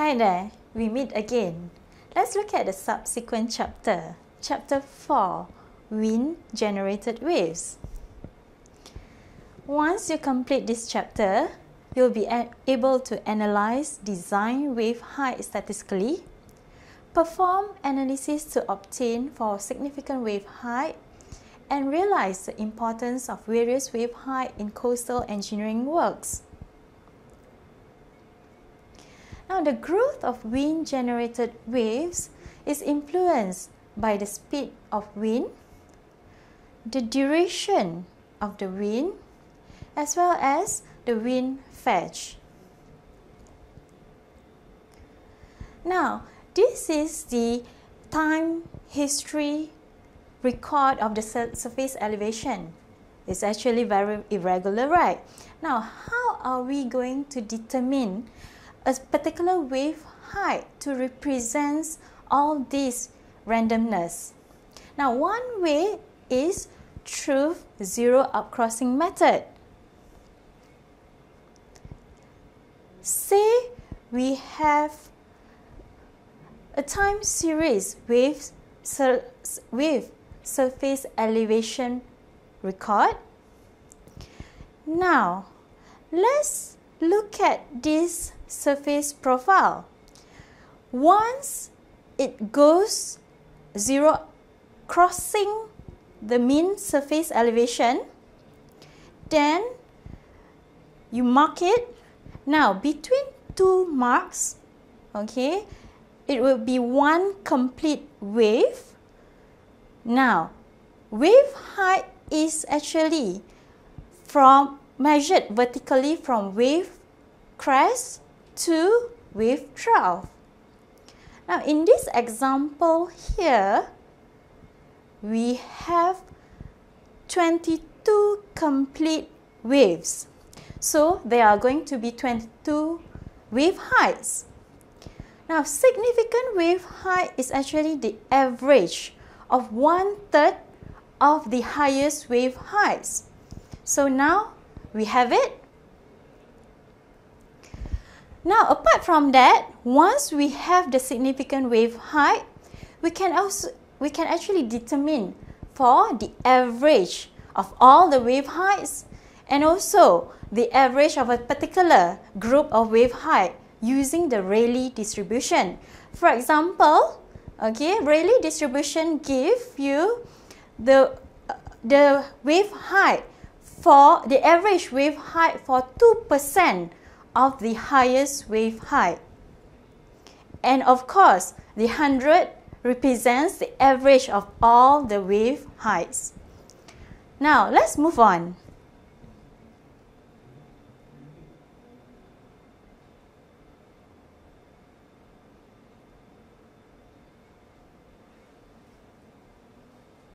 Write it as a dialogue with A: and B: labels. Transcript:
A: Hi there, we meet again. Let's look at the subsequent chapter. Chapter 4 Wind Generated Waves. Once you complete this chapter, you'll be able to analyze design wave height statistically, perform analysis to obtain for significant wave height, and realize the importance of various wave height in coastal engineering works. Now, the growth of wind generated waves is influenced by the speed of wind, the duration of the wind, as well as the wind fetch. Now, this is the time history record of the surface elevation. It's actually very irregular, right? Now, how are we going to determine a particular wave height to represent all this randomness. Now, one way is through zero upcrossing method. Say we have a time series with, sur with surface elevation record. Now, let's look at this surface profile. Once it goes zero crossing the mean surface elevation, then you mark it. Now between two marks, okay, it will be one complete wave. Now, wave height is actually from measured vertically from wave crest to wave trough. Now in this example here, we have 22 complete waves. So there are going to be 22 wave heights. Now significant wave height is actually the average of one third of the highest wave heights. So now we have it. Now, apart from that, once we have the significant wave height, we can also we can actually determine for the average of all the wave heights and also the average of a particular group of wave height using the Rayleigh distribution. For example, okay, Rayleigh distribution give you the the wave height for the average wave height for 2% of the highest wave height. And of course, the 100 represents the average of all the wave heights. Now, let's move on.